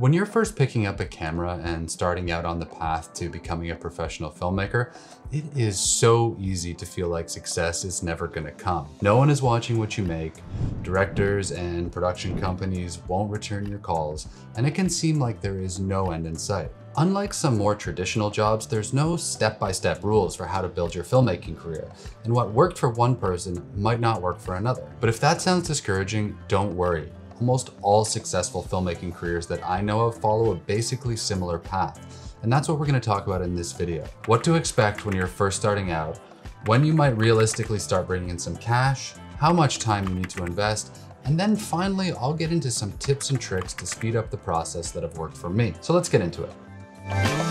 When you're first picking up a camera and starting out on the path to becoming a professional filmmaker, it is so easy to feel like success is never gonna come. No one is watching what you make, directors and production companies won't return your calls, and it can seem like there is no end in sight. Unlike some more traditional jobs, there's no step-by-step -step rules for how to build your filmmaking career, and what worked for one person might not work for another. But if that sounds discouraging, don't worry almost all successful filmmaking careers that I know of follow a basically similar path. And that's what we're gonna talk about in this video. What to expect when you're first starting out, when you might realistically start bringing in some cash, how much time you need to invest, and then finally, I'll get into some tips and tricks to speed up the process that have worked for me. So let's get into it.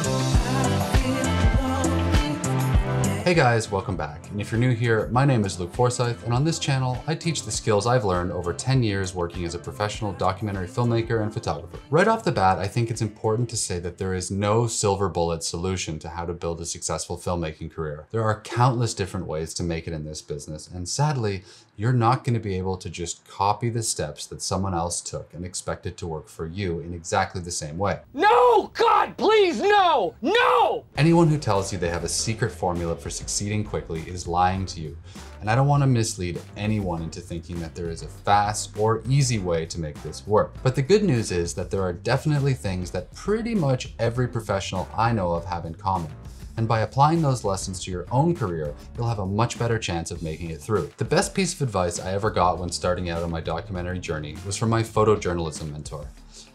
Hey guys, welcome back. And if you're new here, my name is Luc Forsyth, and on this channel, I teach the skills I've learned over 10 years working as a professional documentary filmmaker and photographer. Right off the bat, I think it's important to say that there is no silver bullet solution to how to build a successful filmmaking career. There are countless different ways to make it in this business, and sadly, you're not going to be able to just copy the steps that someone else took and expect it to work for you in exactly the same way. No! God, please, no! No! Anyone who tells you they have a secret formula for succeeding quickly is lying to you. And I don't want to mislead anyone into thinking that there is a fast or easy way to make this work. But the good news is that there are definitely things that pretty much every professional I know of have in common and by applying those lessons to your own career, you'll have a much better chance of making it through. The best piece of advice I ever got when starting out on my documentary journey was from my photojournalism mentor.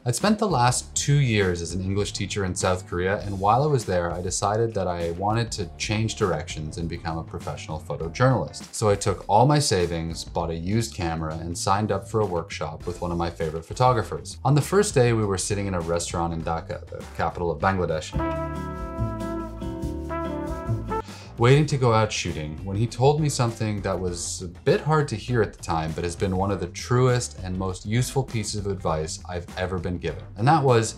I'd spent the last two years as an English teacher in South Korea, and while I was there, I decided that I wanted to change directions and become a professional photojournalist. So I took all my savings, bought a used camera, and signed up for a workshop with one of my favorite photographers. On the first day, we were sitting in a restaurant in Dhaka, the capital of Bangladesh waiting to go out shooting when he told me something that was a bit hard to hear at the time, but has been one of the truest and most useful pieces of advice I've ever been given. And that was,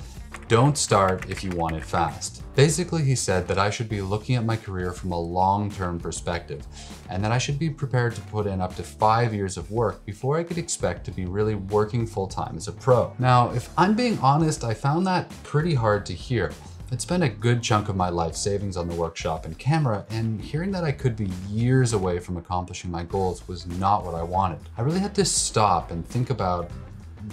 don't start if you want it fast. Basically, he said that I should be looking at my career from a long-term perspective, and that I should be prepared to put in up to five years of work before I could expect to be really working full-time as a pro. Now, if I'm being honest, I found that pretty hard to hear. I'd spent a good chunk of my life savings on the workshop and camera, and hearing that I could be years away from accomplishing my goals was not what I wanted. I really had to stop and think about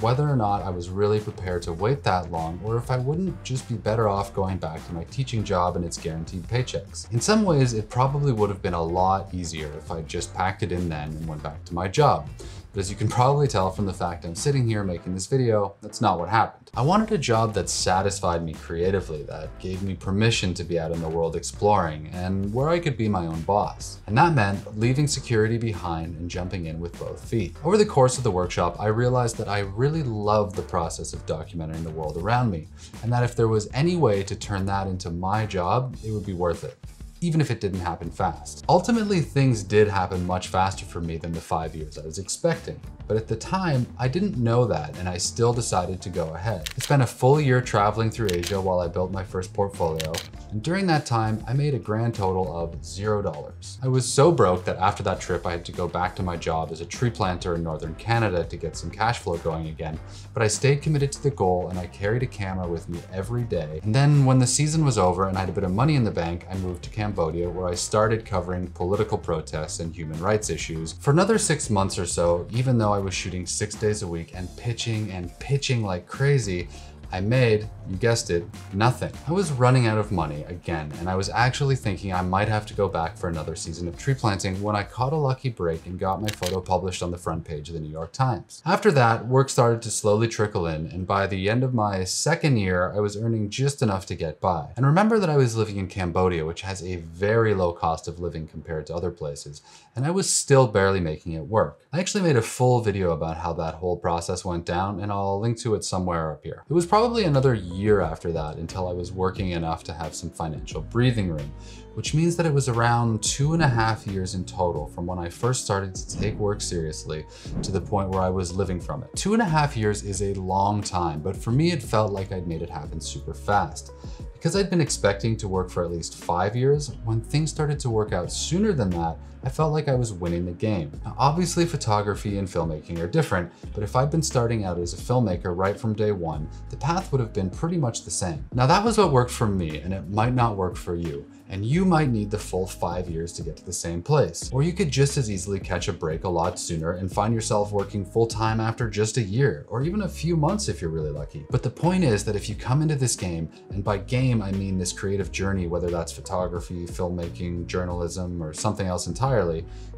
whether or not I was really prepared to wait that long or if I wouldn't just be better off going back to my teaching job and its guaranteed paychecks. In some ways, it probably would have been a lot easier if I just packed it in then and went back to my job. But as you can probably tell from the fact I'm sitting here making this video, that's not what happened. I wanted a job that satisfied me creatively, that gave me permission to be out in the world exploring, and where I could be my own boss. And that meant leaving security behind and jumping in with both feet. Over the course of the workshop, I realized that I really loved the process of documenting the world around me, and that if there was any way to turn that into my job, it would be worth it even if it didn't happen fast. Ultimately, things did happen much faster for me than the five years I was expecting. But at the time, I didn't know that and I still decided to go ahead. I spent a full year traveling through Asia while I built my first portfolio, and during that time, I made a grand total of zero dollars. I was so broke that after that trip, I had to go back to my job as a tree planter in Northern Canada to get some cash flow going again, but I stayed committed to the goal and I carried a camera with me every day. And then when the season was over and I had a bit of money in the bank, I moved to Cambodia where I started covering political protests and human rights issues. For another six months or so, even though I was shooting six days a week and pitching and pitching like crazy, I made, you guessed it, nothing. I was running out of money again, and I was actually thinking I might have to go back for another season of tree planting when I caught a lucky break and got my photo published on the front page of the New York Times. After that, work started to slowly trickle in, and by the end of my second year, I was earning just enough to get by. And remember that I was living in Cambodia, which has a very low cost of living compared to other places, and I was still barely making it work. I actually made a full video about how that whole process went down, and I'll link to it somewhere up here. It was probably probably another year after that until I was working enough to have some financial breathing room, which means that it was around two and a half years in total from when I first started to take work seriously to the point where I was living from it. Two and a half years is a long time, but for me it felt like I'd made it happen super fast Because I'd been expecting to work for at least five years, when things started to work out sooner than that, I felt like I was winning the game. Now, obviously, photography and filmmaking are different, but if I'd been starting out as a filmmaker right from day one, the path would have been pretty much the same. Now, that was what worked for me, and it might not work for you and you might need the full five years to get to the same place. Or you could just as easily catch a break a lot sooner and find yourself working full time after just a year, or even a few months if you're really lucky. But the point is that if you come into this game, and by game I mean this creative journey, whether that's photography, filmmaking, journalism, or something else entirely,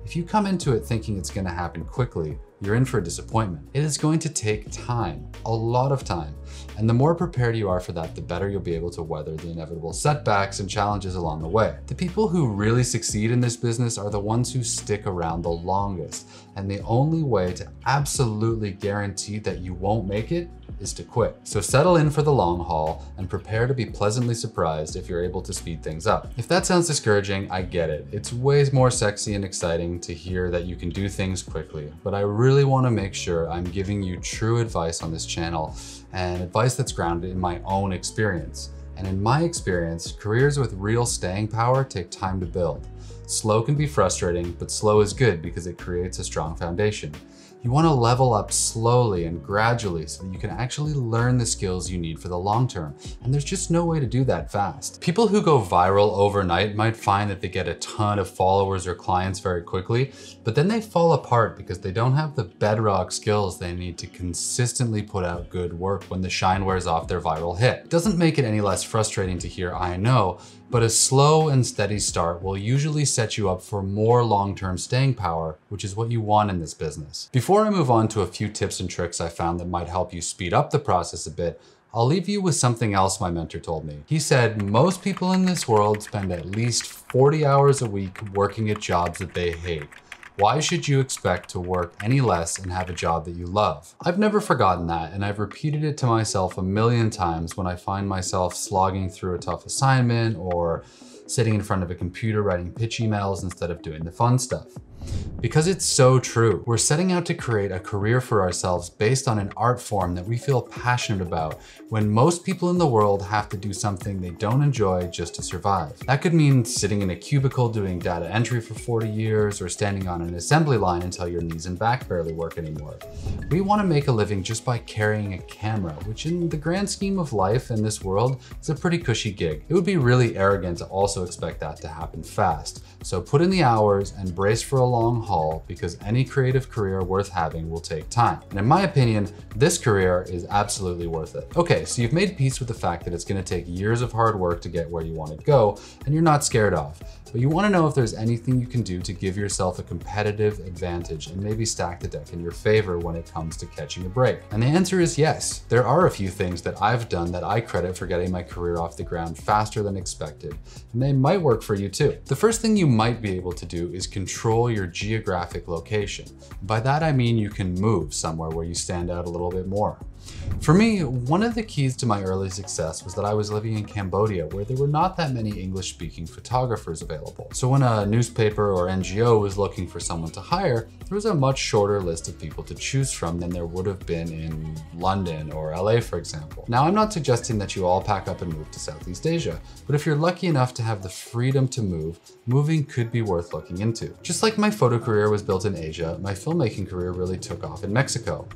if you come into it thinking it's gonna happen quickly, you're in for a disappointment. It is going to take time, a lot of time. And the more prepared you are for that, the better you'll be able to weather the inevitable setbacks and challenges along the way. The people who really succeed in this business are the ones who stick around the longest. And the only way to absolutely guarantee that you won't make it is to quit. So settle in for the long haul and prepare to be pleasantly surprised if you're able to speed things up. If that sounds discouraging, I get it. It's way more sexy and exciting to hear that you can do things quickly, but I really wanna make sure I'm giving you true advice on this channel and advice that's grounded in my own experience. And in my experience, careers with real staying power take time to build. Slow can be frustrating, but slow is good because it creates a strong foundation. You want to level up slowly and gradually so that you can actually learn the skills you need for the long term. And there's just no way to do that fast. People who go viral overnight might find that they get a ton of followers or clients very quickly, but then they fall apart because they don't have the bedrock skills they need to consistently put out good work when the shine wears off their viral hit. Doesn't make it any less frustrating to hear I know, but a slow and steady start will usually set you up for more long-term staying power, which is what you want in this business. Before I move on to a few tips and tricks I found that might help you speed up the process a bit, I'll leave you with something else my mentor told me. He said, most people in this world spend at least 40 hours a week working at jobs that they hate. Why should you expect to work any less and have a job that you love? I've never forgotten that, and I've repeated it to myself a million times when I find myself slogging through a tough assignment or sitting in front of a computer writing pitch emails instead of doing the fun stuff. Because it's so true. We're setting out to create a career for ourselves based on an art form that we feel passionate about when most people in the world have to do something they don't enjoy just to survive. That could mean sitting in a cubicle doing data entry for 40 years or standing on an assembly line until your knees and back barely work anymore. We want to make a living just by carrying a camera, which in the grand scheme of life in this world is a pretty cushy gig. It would be really arrogant to also expect that to happen fast. So put in the hours and brace for a long haul because any creative career worth having will take time. And in my opinion, this career is absolutely worth it. Okay, so you've made peace with the fact that it's gonna take years of hard work to get where you wanna go, and you're not scared off but you wanna know if there's anything you can do to give yourself a competitive advantage and maybe stack the deck in your favor when it comes to catching a break. And the answer is yes. There are a few things that I've done that I credit for getting my career off the ground faster than expected, and they might work for you too. The first thing you might be able to do is control your geographic location. By that I mean you can move somewhere where you stand out a little bit more. For me, one of the keys to my early success was that I was living in Cambodia where there were not that many English speaking photographers available. So when a newspaper or NGO was looking for someone to hire, there was a much shorter list of people to choose from than there would have been in London or LA, for example. Now, I'm not suggesting that you all pack up and move to Southeast Asia, but if you're lucky enough to have the freedom to move, moving could be worth looking into. Just like my photo career was built in Asia, my filmmaking career really took off in Mexico.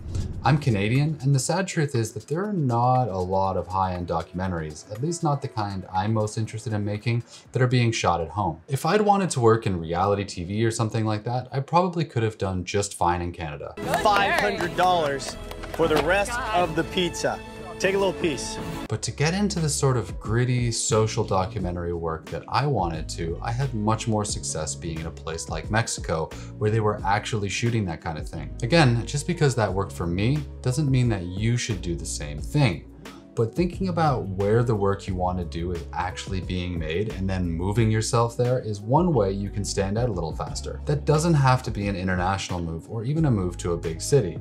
I'm Canadian, and the sad truth is that there are not a lot of high-end documentaries, at least not the kind I'm most interested in making, that are being shot at home. If I'd wanted to work in reality TV or something like that, I probably could have done just fine in Canada. $500 for the rest of the pizza. Take a little piece. But to get into the sort of gritty social documentary work that I wanted to, I had much more success being in a place like Mexico, where they were actually shooting that kind of thing. Again, just because that worked for me, doesn't mean that you should do the same thing but thinking about where the work you want to do is actually being made and then moving yourself there is one way you can stand out a little faster. That doesn't have to be an international move or even a move to a big city.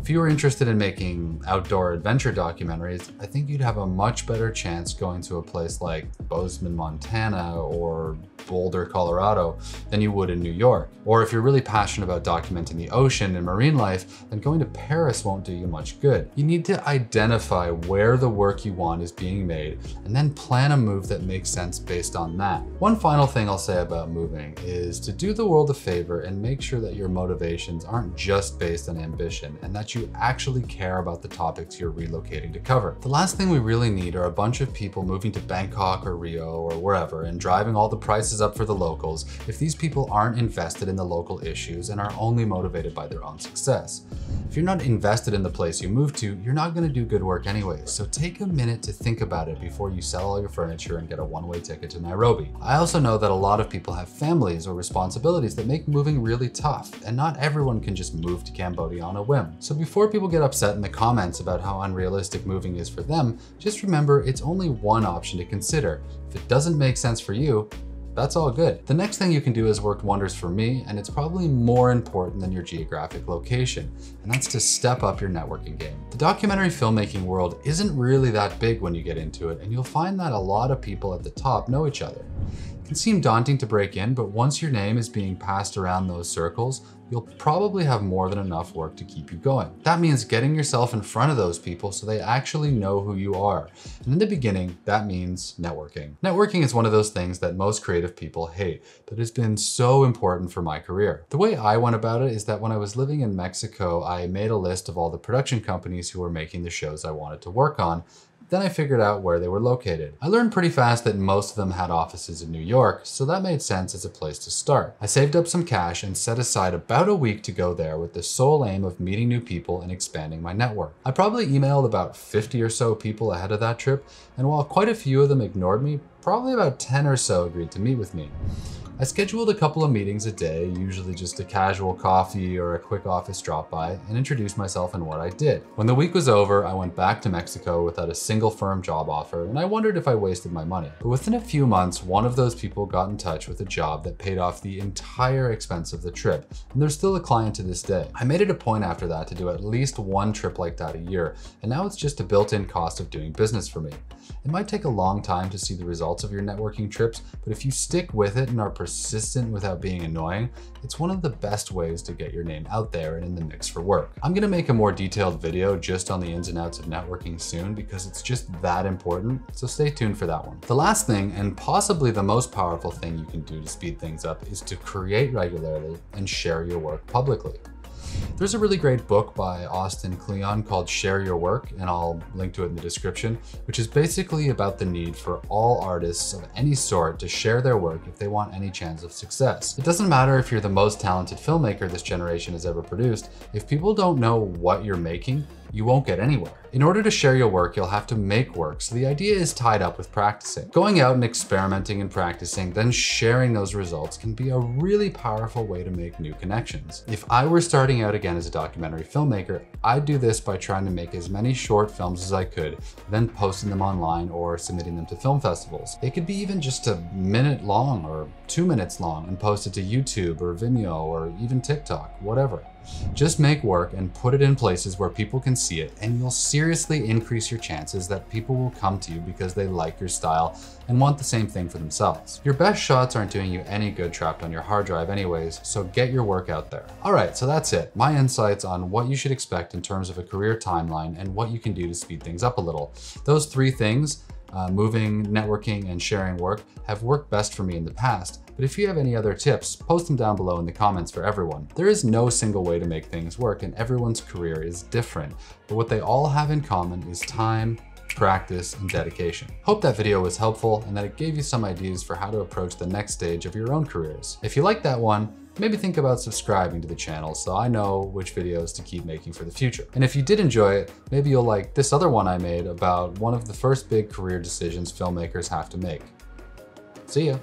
If you were interested in making outdoor adventure documentaries, I think you'd have a much better chance going to a place like Bozeman, Montana or Boulder, Colorado than you would in New York. Or if you're really passionate about documenting the ocean and marine life, then going to Paris won't do you much good. You need to identify where the work you want is being made, and then plan a move that makes sense based on that. One final thing I'll say about moving is to do the world a favor and make sure that your motivations aren't just based on ambition and that you actually care about the topics you're relocating to cover. The last thing we really need are a bunch of people moving to Bangkok or Rio or wherever and driving all the prices up for the locals if these people aren't invested in the local issues and are only motivated by their own success. If you're not invested in the place you move to, you're not going to do good work anyway, so take a minute to think about it before you sell all your furniture and get a one-way ticket to Nairobi. I also know that a lot of people have families or responsibilities that make moving really tough, and not everyone can just move to Cambodia on a whim. So before people get upset in the comments about how unrealistic moving is for them, just remember it's only one option to consider. If it doesn't make sense for you, that's all good. The next thing you can do has worked wonders for me, and it's probably more important than your geographic location, and that's to step up your networking game. The documentary filmmaking world isn't really that big when you get into it, and you'll find that a lot of people at the top know each other. It can seem daunting to break in, but once your name is being passed around those circles, you'll probably have more than enough work to keep you going. That means getting yourself in front of those people so they actually know who you are. And in the beginning, that means networking. Networking is one of those things that most creative people hate, but has been so important for my career. The way I went about it is that when I was living in Mexico, I made a list of all the production companies who were making the shows I wanted to work on, then I figured out where they were located. I learned pretty fast that most of them had offices in New York, so that made sense as a place to start. I saved up some cash and set aside about a week to go there with the sole aim of meeting new people and expanding my network. I probably emailed about 50 or so people ahead of that trip, and while quite a few of them ignored me, probably about 10 or so agreed to meet with me. I scheduled a couple of meetings a day, usually just a casual coffee or a quick office drop by, and introduced myself and what I did. When the week was over, I went back to Mexico without a single firm job offer, and I wondered if I wasted my money. But within a few months, one of those people got in touch with a job that paid off the entire expense of the trip, and they're still a client to this day. I made it a point after that to do at least one trip like that a year, and now it's just a built-in cost of doing business for me. It might take a long time to see the results of your networking trips, but if you stick with it and are persistent without being annoying, it's one of the best ways to get your name out there and in the mix for work. I'm gonna make a more detailed video just on the ins and outs of networking soon because it's just that important, so stay tuned for that one. The last thing, and possibly the most powerful thing you can do to speed things up, is to create regularly and share your work publicly. There's a really great book by Austin Kleon called Share Your Work, and I'll link to it in the description, which is basically about the need for all artists of any sort to share their work if they want any chance of success. It doesn't matter if you're the most talented filmmaker this generation has ever produced, if people don't know what you're making, you won't get anywhere. In order to share your work, you'll have to make work, so the idea is tied up with practicing. Going out and experimenting and practicing, then sharing those results can be a really powerful way to make new connections. If I were starting out again as a documentary filmmaker, I'd do this by trying to make as many short films as I could, then posting them online or submitting them to film festivals. It could be even just a minute long or two minutes long and posted to YouTube or Vimeo or even TikTok, whatever. Just make work and put it in places where people can see it, and you'll seriously increase your chances that people will come to you because they like your style and want the same thing for themselves. Your best shots aren't doing you any good trapped on your hard drive anyways, so get your work out there. All right, so that's it. My insights on what you should expect in terms of a career timeline and what you can do to speed things up a little. Those three things uh, moving, networking, and sharing work have worked best for me in the past, but if you have any other tips, post them down below in the comments for everyone. There is no single way to make things work and everyone's career is different, but what they all have in common is time, practice, and dedication. Hope that video was helpful and that it gave you some ideas for how to approach the next stage of your own careers. If you liked that one, maybe think about subscribing to the channel so I know which videos to keep making for the future. And if you did enjoy it, maybe you'll like this other one I made about one of the first big career decisions filmmakers have to make. See ya.